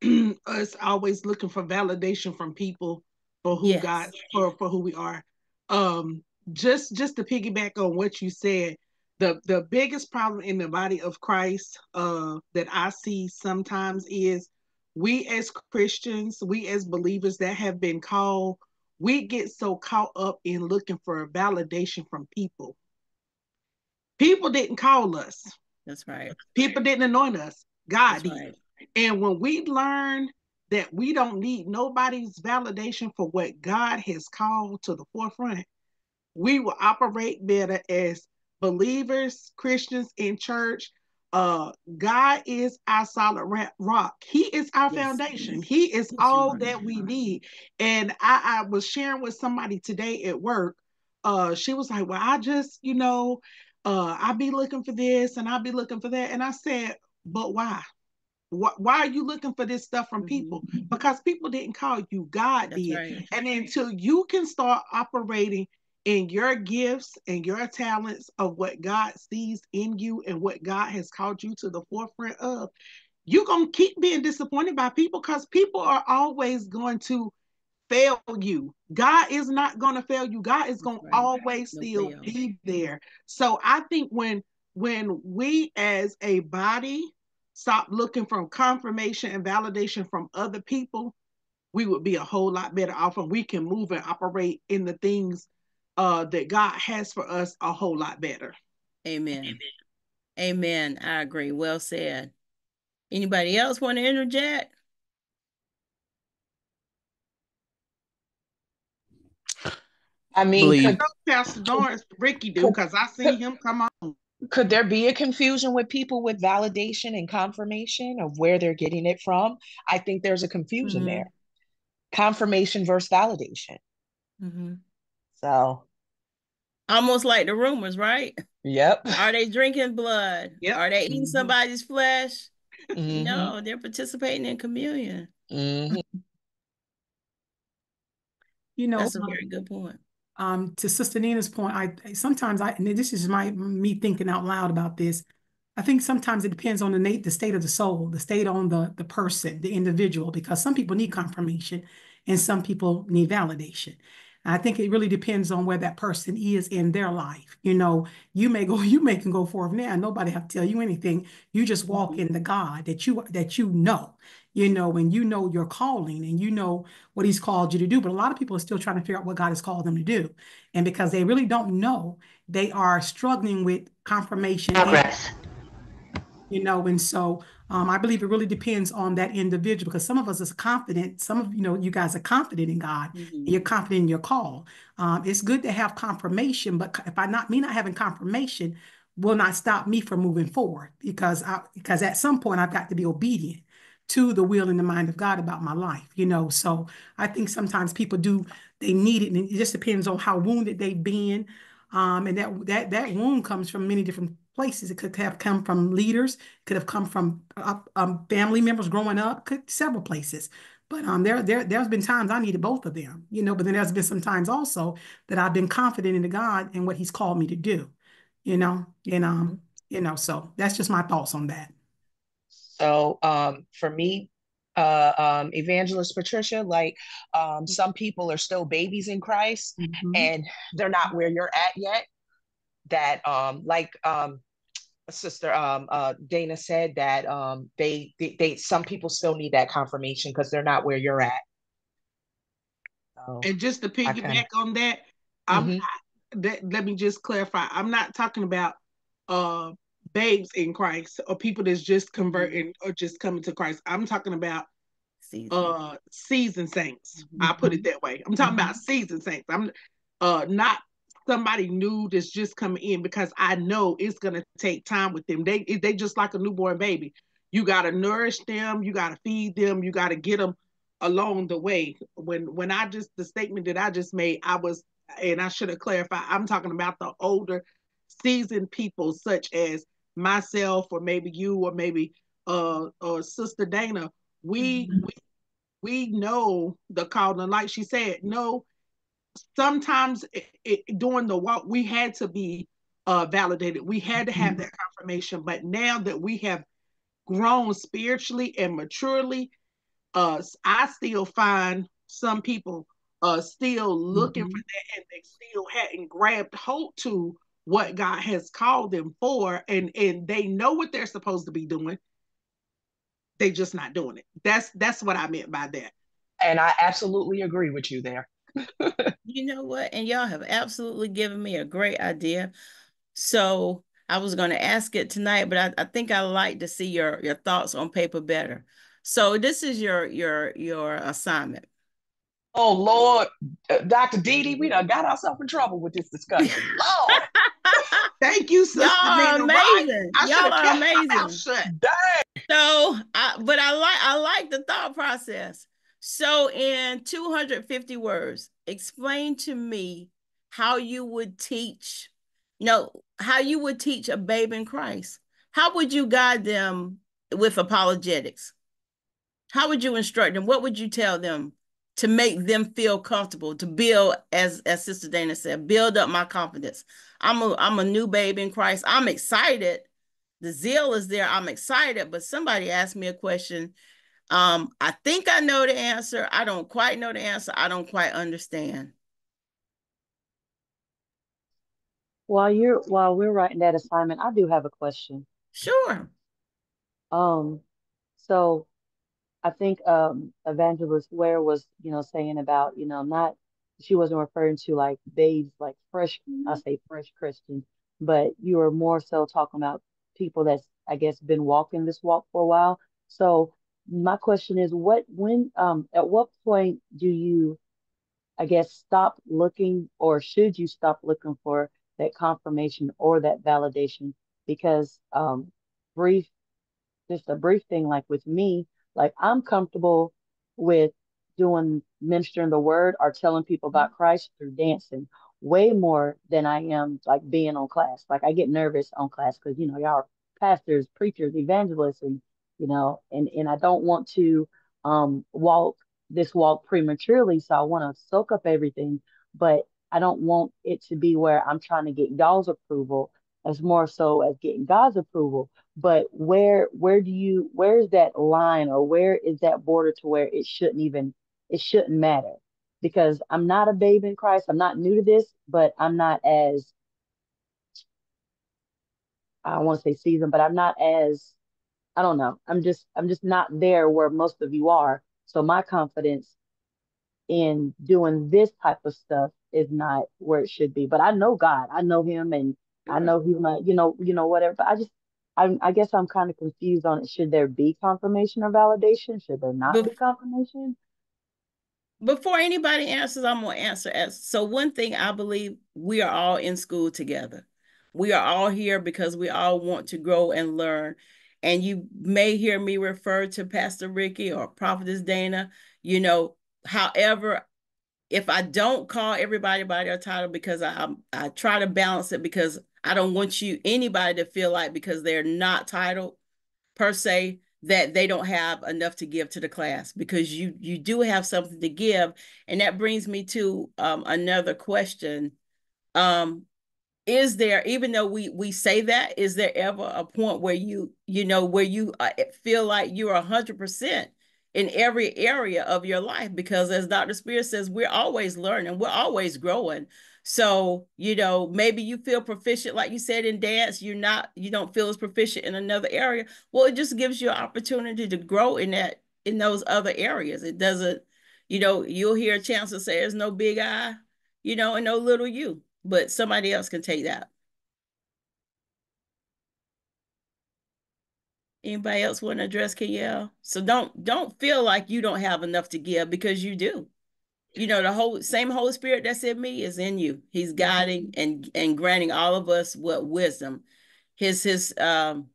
(clears throat) us always looking for validation from people for who yes. God for, for who we are. um just just to piggyback on what you said the the biggest problem in the body of christ uh that i see sometimes is we as christians we as believers that have been called we get so caught up in looking for validation from people people didn't call us that's right people didn't anoint us god that's did right. And when we learn that we don't need nobody's validation for what God has called to the forefront, we will operate better as believers, Christians in church. Uh, God is our solid rock. He is our yes. foundation. He is yes, all that we need. And I, I was sharing with somebody today at work. Uh, she was like, "Well, I just, you know, uh, I be looking for this and I'll be looking for that." And I said, "But why?" Why, why are you looking for this stuff from people? Mm-hmm. Because people didn't call you, God That's did. Right. And until you can start operating in your gifts and your talents of what God sees in you and what God has called you to the forefront of, you're going to keep being disappointed by people because people are always going to fail you. God is not going to fail you. God is going right. to always no still fail. be there. So I think when when we as a body stop looking for confirmation and validation from other people, we would be a whole lot better off and we can move and operate in the things uh, that God has for us a whole lot better. Amen. Amen. Amen. I agree. Well said. Anybody else want to interject? I mean, could, Pastor Doris, Ricky do because I see him come on could there be a confusion with people with validation and confirmation of where they're getting it from? I think there's a confusion mm-hmm. there. Confirmation versus validation. Mm-hmm. So almost like the rumors, right? Yep. Are they drinking blood? Yep. Are they eating mm-hmm. somebody's flesh? Mm-hmm. No, they're participating in communion. Mm-hmm. You know, that's a very good point um, to Sister Nina's point, I sometimes I and this is my me thinking out loud about this. I think sometimes it depends on the the state of the soul, the state on the the person, the individual, because some people need confirmation and some people need validation. I think it really depends on where that person is in their life. You know, you may go, (laughs) you may can go forth now. Nobody have to tell you anything. You just walk mm-hmm. in the God that you that you know, you know, and you know your calling and you know what He's called you to do. But a lot of people are still trying to figure out what God has called them to do, and because they really don't know, they are struggling with confirmation. Progress. And, you know, and so um, I believe it really depends on that individual because some of us is confident. Some of you know you guys are confident in God. Mm-hmm. you're confident in your call. Um, it's good to have confirmation, but if I not me not having confirmation will not stop me from moving forward because I because at some point I've got to be obedient to the will and the mind of God about my life. You know, so I think sometimes people do they need it, and it just depends on how wounded they've been. Um, and that that that wound comes from many different places. It could have come from leaders, could have come from uh, um, family members growing up, could several places. But um, there, there, there's been times I needed both of them, you know. But then there's been some times also that I've been confident in the God and what He's called me to do, you know. And um, you know, so that's just my thoughts on that. So um, for me, uh, um, Evangelist Patricia, like um, some people are still babies in Christ mm-hmm. and they're not where you're at yet that um like um sister um uh Dana said that um they they, they some people still need that confirmation because they're not where you're at. So, and just to piggyback on that, I'm mm-hmm. not, that, let me just clarify. I'm not talking about uh babes in Christ or people that's just converting mm-hmm. or just coming to Christ. I'm talking about season. uh season saints. Mm-hmm. I put it that way. I'm talking mm-hmm. about season saints. I'm uh not somebody new that's just coming in because I know it's gonna take time with them. They they just like a newborn baby. You gotta nourish them, you gotta feed them, you gotta get them along the way. When when I just the statement that I just made, I was and I should have clarified. I'm talking about the older, seasoned people such as myself or maybe you or maybe uh or Sister Dana. We mm-hmm. we we know the call and like she said, no sometimes it, it, during the walk we had to be uh, validated. We had to have mm-hmm. that confirmation. But now that we have grown spiritually and maturely, uh, I still find some people uh still looking mm-hmm. for that and they still hadn't grabbed hold to what God has called them for and and they know what they're supposed to be doing. They just not doing it. That's that's what I meant by that. And I absolutely agree with you there. (laughs) You know what? And y'all have absolutely given me a great idea. So I was going to ask it tonight but I, I think I like to see your your thoughts on paper better. So this is your your your assignment Oh Lord, uh, Dr. Dee we done got ourselves in trouble with this discussion. (laughs) Lord. Thank you, sister. Y'all are amazing. Y'all are amazing. Dang. So, I, but I like I like the thought process. So, in 250 words, explain to me how you would teach, you know, how you would teach a babe in Christ. How would you guide them with apologetics? How would you instruct them? What would you tell them to make them feel comfortable, to build, as as Sister Dana said, build up my confidence. I'm a I'm a new baby in Christ. I'm excited. The zeal is there. I'm excited. But somebody asked me a question. Um, I think I know the answer. I don't quite know the answer. I don't quite understand. While you're while we're writing that assignment, I do have a question. Sure. Um, so I think um, Evangelist Ware was, you know, saying about, you know, not she wasn't referring to like babes, like fresh, I say fresh Christians, but you were more so talking about people that's, I guess, been walking this walk for a while. So my question is, what, when, um, at what point do you, I guess, stop looking, or should you stop looking for that confirmation or that validation? Because um, brief, just a brief thing, like with me, like I'm comfortable with doing ministering the word or telling people about mm-hmm. Christ through dancing way more than I am like being on class. Like I get nervous on class because you know y'all are pastors, preachers, evangelists, and you know, and and I don't want to um walk this walk prematurely, so I want to soak up everything, but I don't want it to be where I'm trying to get y'all's approval as more so as getting God's approval. But where where do you where is that line or where is that border to where it shouldn't even it shouldn't matter? Because I'm not a babe in Christ. I'm not new to this, but I'm not as I to say seasoned, but I'm not as I don't know. I'm just I'm just not there where most of you are. So my confidence in doing this type of stuff is not where it should be. But I know God. I know him and I know he's not, you know, you know, whatever. But I just, I, I guess I'm kind of confused on it. Should there be confirmation or validation? Should there not be confirmation? Before anybody answers, I'm gonna answer as so. One thing I believe we are all in school together. We are all here because we all want to grow and learn. And you may hear me refer to Pastor Ricky or Prophetess Dana. You know, however, if I don't call everybody by their title because I I try to balance it because I don't want you anybody to feel like because they're not titled per se that they don't have enough to give to the class because you you do have something to give. And that brings me to um, another question. Um, is there even though we we say that is there ever a point where you you know where you uh, feel like you're a hundred percent in every area of your life? Because as dr spears says we're always learning we're always growing so, you know, maybe you feel proficient, like you said, in dance, you're not, you don't feel as proficient in another area. Well, it just gives you an opportunity to grow in that, in those other areas. It doesn't, you know, you'll hear a chance to say there's no big I, you know, and no little you, but somebody else can take that. Anybody else want to address Kenyelle? So don't don't feel like you don't have enough to give because you do you know the whole same holy spirit that's in me is in you. He's mm-hmm. guiding and and granting all of us what wisdom. His his um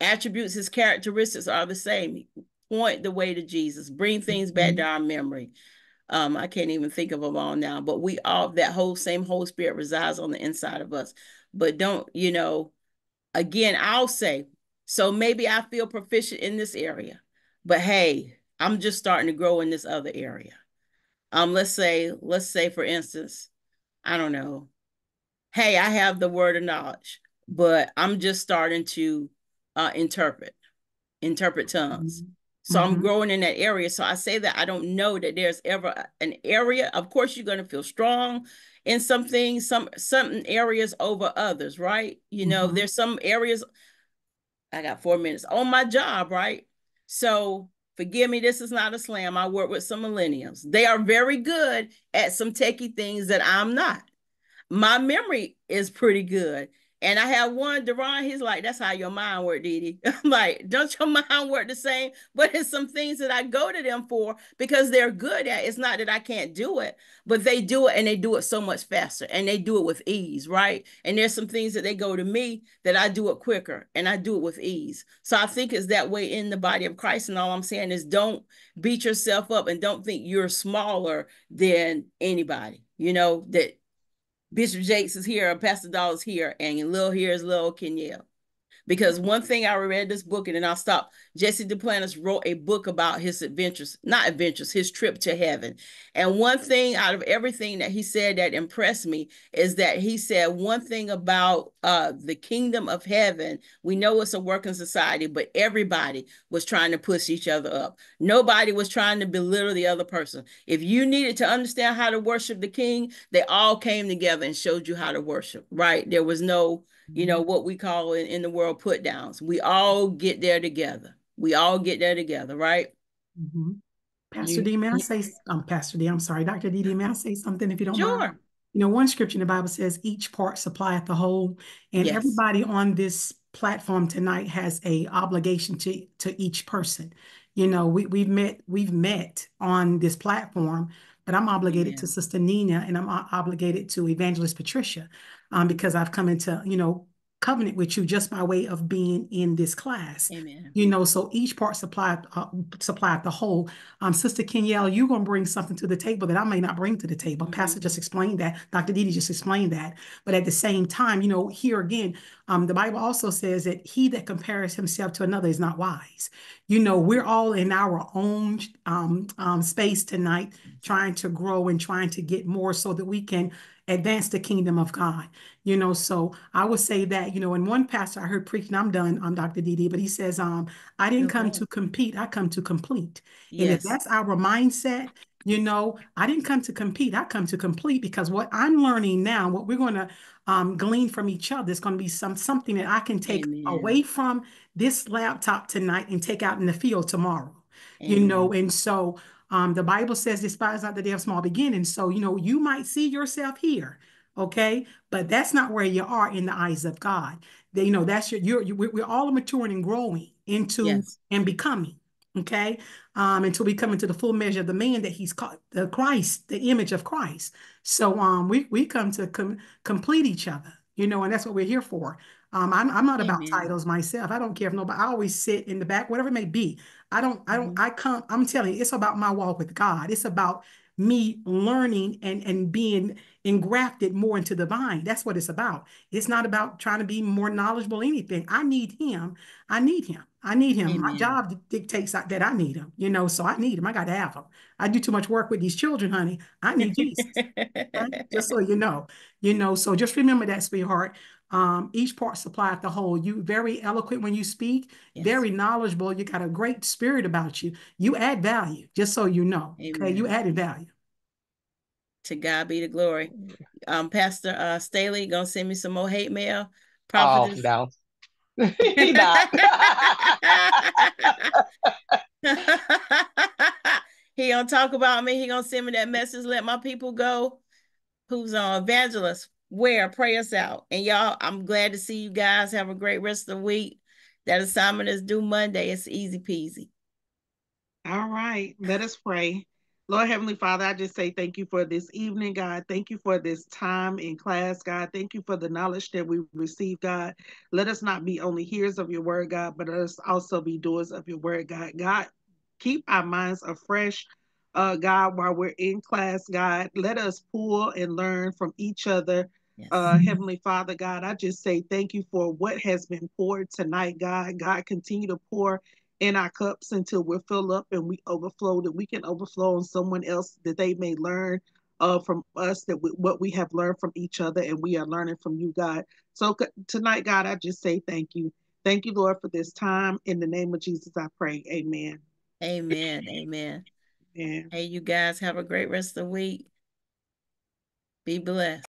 attributes his characteristics are the same. Point the way to jesus. Bring things back to mm-hmm. our memory. Um i can't even think of them all now but we all that whole same holy spirit resides on the inside of us. But don't you know again i'll say so maybe i feel proficient in this area but hey i'm just starting to grow in this other area um let's say let's say for instance i don't know hey i have the word of knowledge but i'm just starting to uh interpret interpret tongues mm-hmm. So mm-hmm. I'm growing in that area. So I say that I don't know that there's ever an area. Of course, you're going to feel strong in some things, some some areas over others, right? You know, mm-hmm. there's some areas. I got four minutes on my job, right? So forgive me, this is not a slam. I work with some millennials. They are very good at some techie things that I'm not. My memory is pretty good. And I have one, Deron, he's like, that's how your mind work, Dee (laughs) I'm like, don't your (laughs) mind work the same? But it's some things that I go to them for because they're good at. It's not that I can't do it, but they do it and they do it so much faster and they do it with ease, right? And there's some things that they go to me that I do it quicker and I do it with ease. So I think it's that way in the body of Christ. And all I'm saying is don't beat yourself up and don't think you're smaller than anybody, you know, that Bishop Jakes is here, Pastor Doll is here, and Lil here is Lil Kenyelle. Because one thing I read this book, and then I'll stop. Jesse Duplantis wrote a book about his adventures, not adventures, his trip to heaven. And one thing out of everything that he said that impressed me is that he said one thing about uh, the kingdom of heaven. We know it's a working society, but everybody was trying to push each other up. Nobody was trying to belittle the other person. If you needed to understand how to worship the king, they all came together and showed you how to worship, right? There was no you know, what we call in, in the world put downs. We all get there together. We all get there together, right? Mm-hmm. Pastor you, D, may I say, um, Pastor D, I'm sorry, Dr. D, D, may I say something if you don't sure. mind? You know, one scripture in the Bible says each part supplieth the whole, and yes. everybody on this platform tonight has a obligation to to each person. You know, we we've met we've met on this platform, but I'm obligated to Sister Nina and I'm obligated to Evangelist Patricia um, because I've come into, you know, covenant with you just by way of being in this class. Amen. You know, so each part supplied uh, supplied the whole. Um, Sister Kenyelle, you're gonna bring something to the table that I may not bring to the table. Mm-hmm. Pastor just explained that. Dr. Dee Dee just explained that. But at the same time, you know, here again, um, the Bible also says that he that compares himself to another is not wise. You know, we're all in our own um, um, space tonight, trying to grow and trying to get more so that we can advance the kingdom of God. You know, so I would say that, you know, and one pastor I heard preaching, I'm done, I'm Dr. Dee Dee, but he says, um, I didn't come to compete, I come to complete. Yes. And if that's our mindset, you know, I didn't come to compete, I come to complete because what I'm learning now, what we're going to um, glean from each other is going to be some something that I can take Amen. away from this laptop tonight and take out in the field tomorrow. Amen. You know, and so um, the Bible says, despise not the day of small beginnings. So, you know, you might see yourself here, okay? But that's not where you are in the eyes of God. They, you know, that's your, you're, you, we're all maturing and growing into yes. and becoming, okay? Um, until we come into the full measure of the man that he's called, the Christ, the image of Christ. So um, we, we come to com- complete each other, you know, and that's what we're here for. Um, I'm, I'm not about titles myself. I don't care if nobody, I always sit in the back, whatever it may be. I don't, I don't, mm-hmm. I come, I'm telling you, it's about my walk with God. It's about me learning and, and being engrafted more into the vine. That's what it's about. It's not about trying to be more knowledgeable anything. I need him. I need him. I need him. Amen. My job dictates that I need him, you know, so I need him. I got to have him. I do too much work with these children, honey. I need Jesus. (laughs) Just so you know, you know, so just remember that, sweetheart. Um, each part supplieth the whole. You very eloquent when you speak, yes. very knowledgeable. You got a great spirit about you. You add value, just so you know. Amen. Okay, you added value. To God be the glory. Um, Pastor uh Staley gonna send me some more hate mail. Prophetess. Oh no. (laughs) he not. (laughs) he gonna talk about me. He gonna send me that message. Let my people go. Who's on evangelist? Where pray us out. And y'all, I'm glad to see you guys. Have a great rest of the week. That assignment is due Monday. It's easy peasy. All right. Let us pray. Lord Heavenly Father, I just say thank you for this evening, God. Thank you for this time in class, God. Thank you for the knowledge that we receive, God. Let us not be only hearers of your word, God, but let us also be doers of your word, God. God, keep our minds afresh uh, God, while we're in class, God. Let us pull and learn from each other Yes. Uh, Heavenly Father, God, I just say thank you for what has been poured tonight, God. God, continue to pour in our cups until we're filled up and we overflow, that we can overflow on someone else, that they may learn uh, from us that we, what we have learned from each other and we are learning from you, God. So tonight, God, I just say thank you. Thank you, Lord, for this time. In the name of Jesus, I pray. Amen. Amen. Amen. Yeah. Hey, you guys have a great rest of the week. Be blessed.